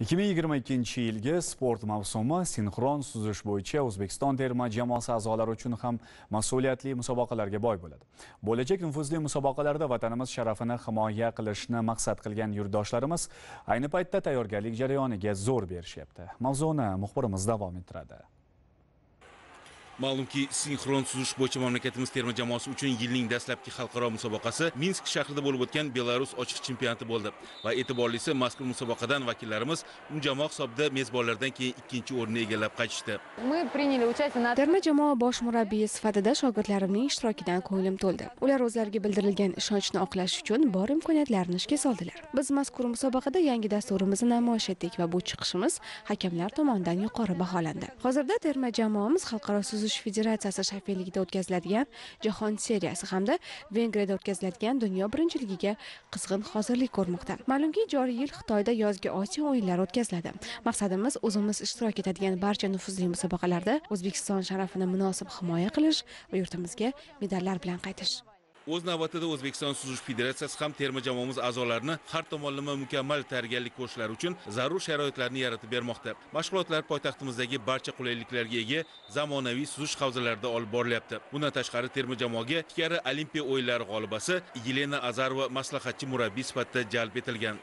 2022 yilgi sport mavsumi sinxron suzish bo'yicha O'zbekiston terma jamoasi a'zolari uchun ham mas'uliyatli musobaqalarga boy bo'ladi. Bo'lajak nufuzli musobaqalarda vatanimiz sharafini himoya qilishni maqsad qilgan yurtdoshlarimiz ayni paytda tayyorgarlik jarayoniga zo'r berishyapti. Mavzuni muxbirimiz davom ettiradi. Ma'lumki, sinxron suzish bo'yicha mamlakatimiz terma jamoasi uchun yilning dastlabki xalqaro musobaqasi Minsk shahrida bo'lib o'tgan Belarus ochiq chempionati bo'ldi. Va e'tiborlisi mazkur musobaqadan vakillarimiz umjamoa hisobida mezbonlardan keyin ikkinchi o'rinni egallab qaytishdi. Мы приняли участие на terma jamoa bosh murabbiyi sifatida shogirdlarimning ishtirokidan ko'nglim to'ldi. Ular o'zlariga bildirilgan ishonchni oqlash uchun bor imkoniyatlarni ishga soldilar. Biz mazkur musobaqada yangi dasturimizni namoyish etdik va bu chiqishimiz hakamlar tomonidan yuqori baholandi. Hozirda terma jamoamiz xalqaro suzish federatsiyasi shafeligida o'tkaziladigan jahon seriyasi hamda vengriyada o'tkaziladigan dunyo birinchiligiga qizg'in hozirlik ko'rmoqda. Ma'lumki joriy yil xitoyda yozgi osiyo o'yinlari o'tkaziladi. Maqsadimiz o'zimiz ishtirok etadigan barcha nufuzli musobaqalarda o'zbekiston sharafini munosib himoya qilish va yurtimizga medallar bilan qaytish. O'z navbatida O'zbekiston suzish federatsiyasi ham terma jamoamiz a'zolarini har tomonlama mukammal tayyorgarlik ko'rishlari uchun zarur sharoitlarni yaratib bermoqda. Mashg'ulotlar poytaxtimizdagi barcha qulayliklarga ega zamonaviy suzish havzalarida olib borilyapti. Bundan tashqari terma jamoaga ikki karra Olimpiya o'yinlari g'olibasi Yelena Azarova maslahatchi murabbiy sifatida jalb etilgan.